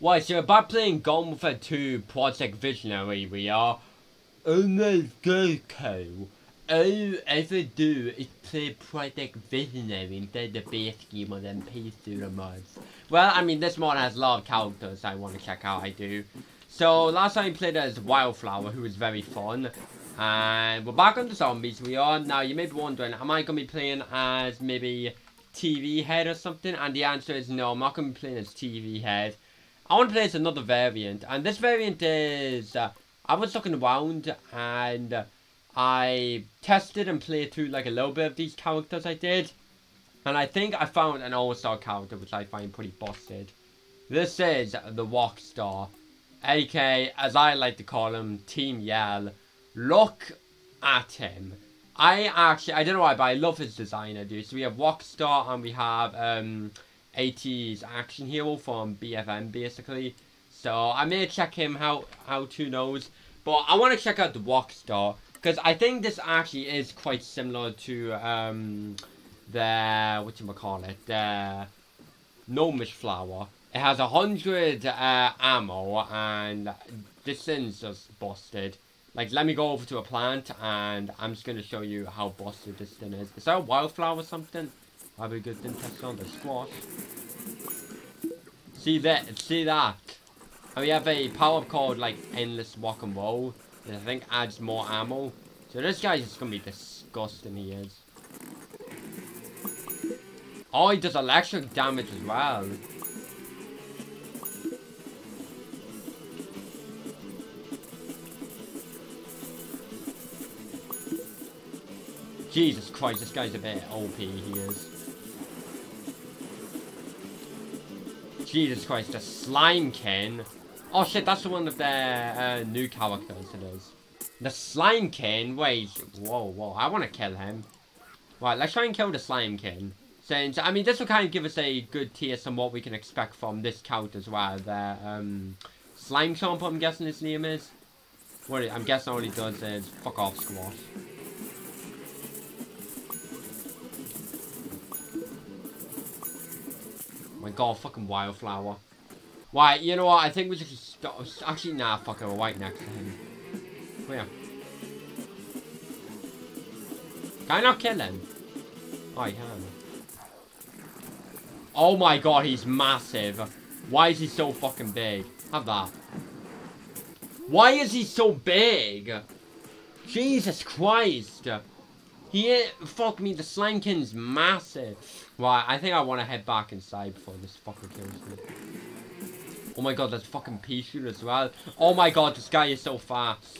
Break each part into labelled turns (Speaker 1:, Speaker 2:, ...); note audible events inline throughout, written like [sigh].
Speaker 1: Right, so about playing Gone with a 2 Project Visionary, we are. almost Cole. All you ever do is play Project Visionary instead of base game and through the mods. Well, I mean, this mod has a lot of characters I want to check out, I do. So, last time I played as Wildflower, who was very fun. And we're back on the zombies, we are. Now, you may be wondering, am I going to be playing as maybe TV Head or something? And the answer is no, I'm not going to be playing as TV Head. I want to play as another variant, and this variant is, uh, I was looking around, and I tested and played through like a little bit of these characters I did, and I think I found an all-star character which I find pretty busted. This is the Rockstar, aka, as I like to call him, Team Yell. Look at him. I actually, I don't know why, but I love his design, I do. So we have Rockstar, and we have, um, 80s action hero from BFN basically. So I may check him out out who knows. But I want to check out the Rockstar because I think this actually is quite similar to um the what you call it the gnomish flower. It has a hundred uh, ammo and this thing's just busted. Like let me go over to a plant and I'm just gonna show you how busted this thing is. Is that a wildflower or something? Test on the squash. See that? See that? And we have a power up called like endless rock and roll. That I think adds more ammo. So this guy's just gonna be disgusting. He is. Oh, he does electric damage as well. Jesus Christ, this guy's a bit OP, he is. Jesus Christ, the Slimekin. Oh shit, that's one of their uh, new characters it is. The Slimekin, wait, whoa, whoa, I want to kill him. Right, let's try and kill the Slimekin. Since, I mean, this will kind of give us a good taste on what we can expect from this count as well. The, um, Slime Chomp, I'm guessing his name is. What I'm guessing all he does is fuck off squash. My god, fucking wildflower. Why, you know what, I think we should stop. Actually, nah, fuck it, we're right next to him. Where? Can I not kill him? Oh, I can. Oh my god, he's massive. Why is he so fucking big? Have that. Why is he so big? Jesus Christ. He, fuck me, the Slimekin's massive. Right, I think I want to head back inside before this fucking kills me. Oh my god, there's fucking pea shoot as well. Oh my god, this guy is so fast.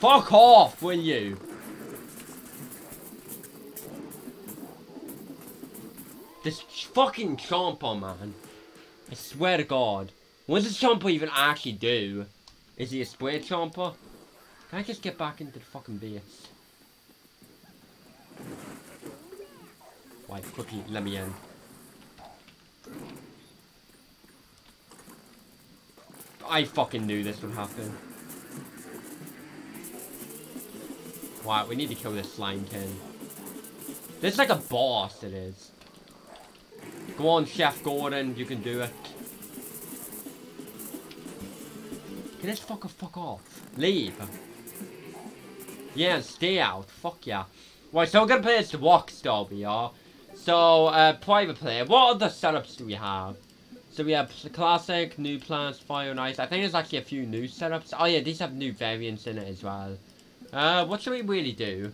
Speaker 1: Fuck off, will you? This fucking Chomper, man. I swear to god. What does Chomper even actually do? Is he a spray Chomper? Can I just get back into the fucking base? Why, quickly, let me in. I fucking knew this would happen. Wow, we need to kill this Slimekin. This is like a boss, it is. Go on, Chef Gordon, you can do it. This fucker fuck off? Leave. Yeah, stay out. Fuck yeah. Right, so we're gonna play the Rockstar are. So, uh, private player. What other setups do we have? So we have classic, new plants, fire and ice. I think there's actually a few new setups. Oh yeah, these have new variants in it as well. Uh, what should we really do?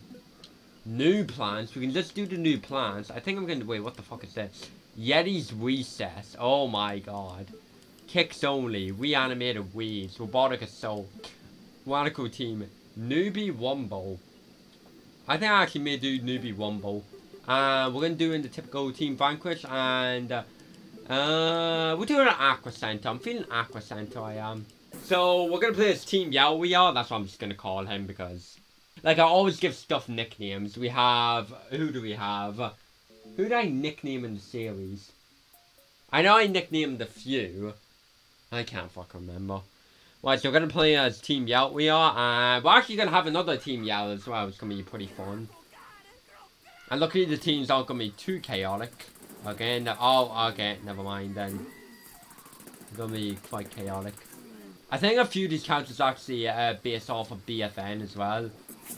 Speaker 1: New plants. We can just do the new plants. I think I'm going to... Wait, what the fuck is this? Yeti's Recess. Oh my god. Kicks only. Reanimated weeds. Robotic assault. Radical team. Newbie Wumble. I think I actually may do Newbie Wumble. Uh, we're going to do in the typical Team Vanquish, and uh, uh, we're doing an Aqua Center. I'm feeling Aqua Center, I am. So, we're going to play as Team Yell we are. That's what I'm just going to call him, because, like, I always give stuff nicknames. We have, who do we have? Who did I nickname in the series? I know I nicknamed a few. I can't fucking remember. Right, so we're going to play as Team Yell we are, and we're actually going to have another Team Yell as well. It's going to be pretty fun. And luckily the teams aren't going to be too chaotic. Okay, no, oh, okay, never mind then. It's gonna be quite chaotic. I think a few of these characters actually uh, based off of BFN as well,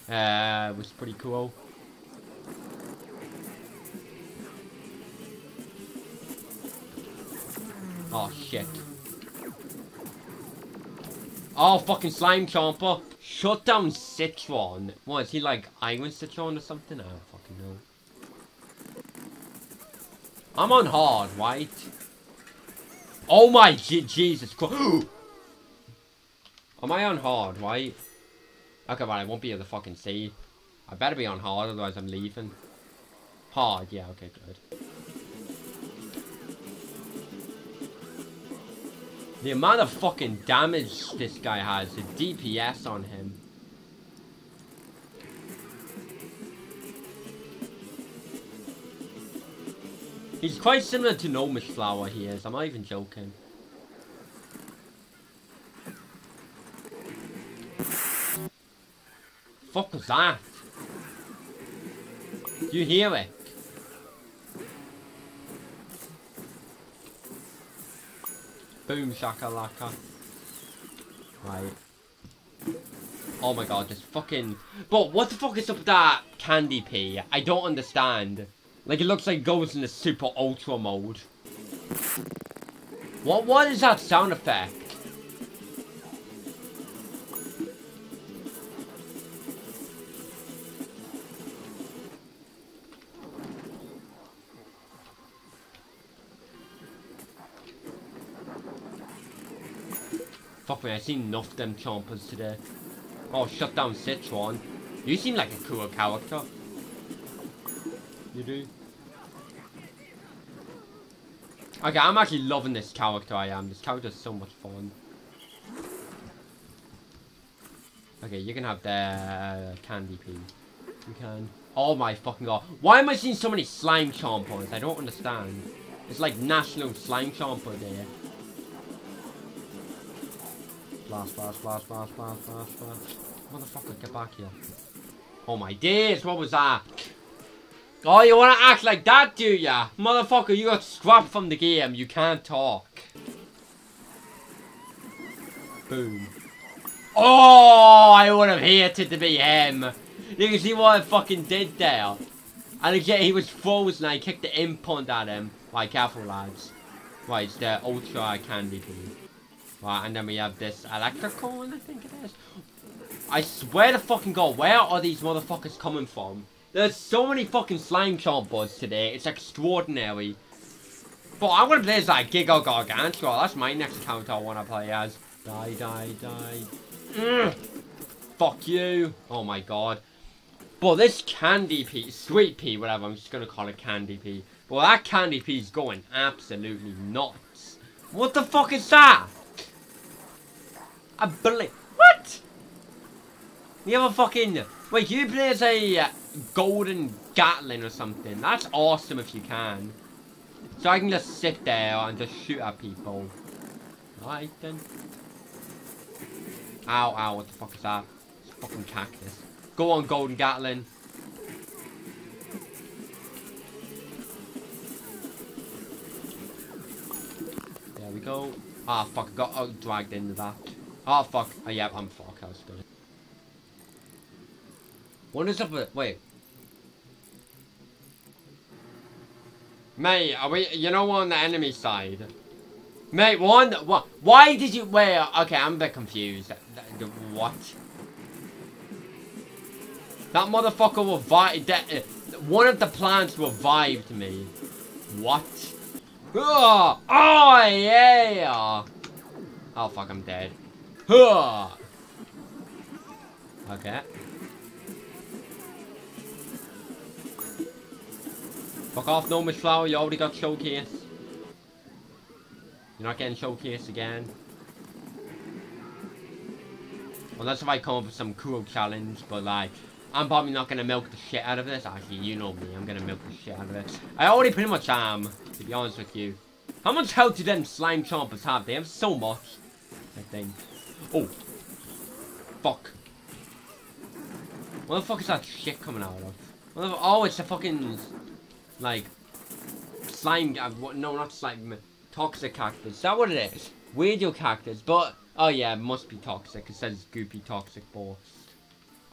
Speaker 1: uh, which is pretty cool. Oh shit. Oh fucking slime chomper. Shut down Citron. What is he like Iron Citron or something? I don't fucking know. I'm on hard, right? Oh my Jesus Christ. [gasps] Am I on hard, right? Okay, well, I won't be able to fucking see. I better be on hard, otherwise I'm leaving. Hard, yeah, okay, good. The amount of fucking damage this guy has, the DPS on him. He's quite similar to Gnomish Flower he is, I'm not even joking. Fuck was that? You hear it? Boom shakalaka. Right. Oh my god, this fucking... But what the fuck is up with that candy pea? I don't understand. Like, it looks like it goes in the super ultra mode. What, what is that sound effect? Fuck me, I seen enough of them chompers today. Oh, shut down Citron. You seem like a cool character. You do? Okay, I'm actually loving this character I am. This character is so much fun. Okay, you can have the uh, candy pea. You can. Oh my fucking god. Why am I seeing so many slime chompers? I don't understand. It's like National Slime Chomper Day. Blast, blast, blast, blast, blast, blast, blast. Motherfucker, get back here. Oh my days, what was that? Oh, you wanna act like that, do ya? Motherfucker, you got scrapped from the game. You can't talk. Boom. Oh, I would have hated to be him. You can see what I fucking did there. And again, he was frozen. I kicked the impound at him. Um, right, careful, lads. Right, it's the Ultra Candy Pea. Right, and then we have this electrical one, I think it is. I swear to fucking god, where are these motherfuckers coming from? There's so many fucking slime chompers today. It's extraordinary. But I want to play as like Giga Gargantuar. That's my next account I want to play as. Die, die, die. Mm. Fuck you. Oh my god. But this candy pea, sweet pea, whatever, I'm just to call it candy pea. But that candy pea is going absolutely nuts. What the fuck is that? I believe. What? You have a fucking. Wait, you play as a uh, golden Gatling or something. That's awesome if you can. So I can just sit there and just shoot at people. Right then. Ow, ow, what the fuck is that? It's fucking cactus. Go on, Golden Gatling. There we go. Ah, fuck, I got oh, dragged into that. Oh, fuck. Oh, yeah, I'm fuck. I was good. What is up with... Wait. Mate, are we... You know on the enemy side? Mate, one... What? Why did you... Wait, okay, I'm a bit confused. What? That motherfucker revived... Eh, one of the plants revived me. What? Oh, oh yeah! Oh, fuck, I'm dead. Okay. Fuck off, no Miss Flower, you already got showcase. You're not getting showcase again. Unless if I come up with some cool challenge, but like, I'm probably not gonna milk the shit out of this. Actually, you know me, I'm gonna milk the shit out of it. I already pretty much am, to be honest with you. How much health do them slime chompers have? They have so much, I think. Oh. Fuck. What the fuck is that shit coming out of? Oh, it's a fucking... Like... slime, uh, what, no, not slime, toxic cactus. Is that what it is? Weirdo cactus, but, oh yeah, it must be toxic. It says goopy toxic ball.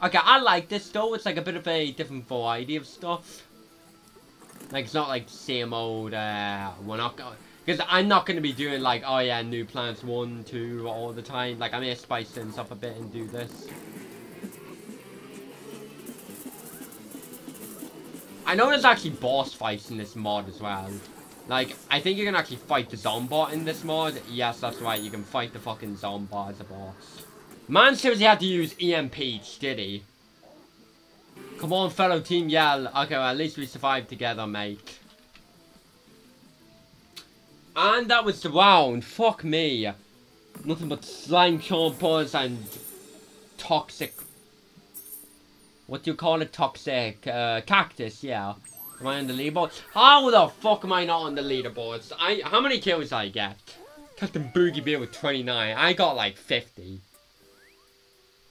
Speaker 1: Okay, I like this though. It's like a bit of a different variety of stuff. Like, it's not like same old, uh, we're not going... Because I'm not going to be doing like, oh yeah, new plants 1, 2 all the time. Like, I'm going to spice things up a bit and do this. I know there's actually boss fights in this mod as well. Like, I think you can actually fight the Zombot in this mod. Yes, that's right, you can fight the fucking Zombot as a boss. Man seriously had to use EMP, did he? Come on, fellow team yell. Okay, well, at least we survived together, mate. And that was the round. Fuck me. Nothing but slime chompers and toxic... What do you call it? Toxic uh, cactus, yeah. Am I on the leaderboard? How the fuck am I not on the leaderboards? I How many kills I get? Captain Boogie Bear with 29. I got like 50.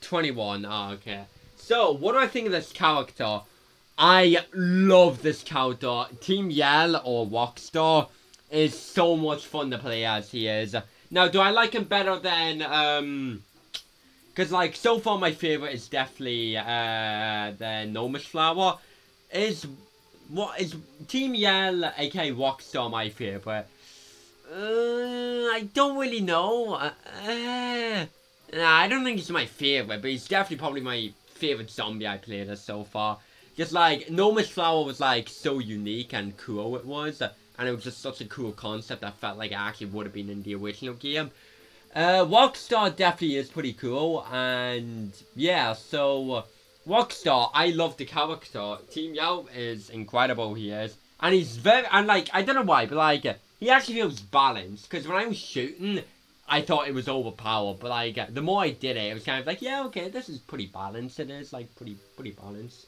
Speaker 1: 21. Oh, okay. So, what do I think of this character? I love this character. Team Yell or Rockstar is so much fun to play as he is. Now, do I like him better than, um... Because, like, so far my favourite is definitely, uh, the Gnomish Flower. Is, what, is Team Yell, aka Rockstar, my favourite? Uh, I don't really know. Uh, uh, nah, I don't think he's my favourite, but he's definitely probably my favorite zombie I played as so far. Just like, Gnomish Flower was like so unique and cool it was. And it was just such a cool concept I felt like it actually would have been in the original game. Uh, Rockstar definitely is pretty cool. And yeah, so Rockstar, I love the character. Team Yell is incredible, he is. And he's very, and like, I don't know why, but like, he actually feels balanced. Because when I was shooting, I thought it was overpowered, but like the more I did it, it was kind of like, yeah, okay, this is pretty balanced. It is like pretty pretty balanced.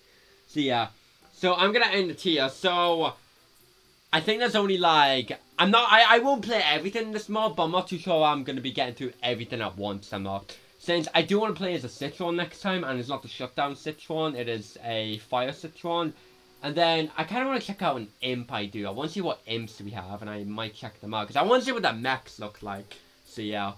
Speaker 1: So yeah, so I'm gonna end it here. So I think there's only like I'm not I I won't play everything in this mod, but I'm not too sure I'm gonna be getting through everything at once. I'm not. Since I do want to play as a Citron next time, and it's not the shutdown Citron, it is a fire Citron. And then I kind of want to check out an imp I do. I want to see what imps we have, and I might check them out because I want to see what that mechs look like. So yeah.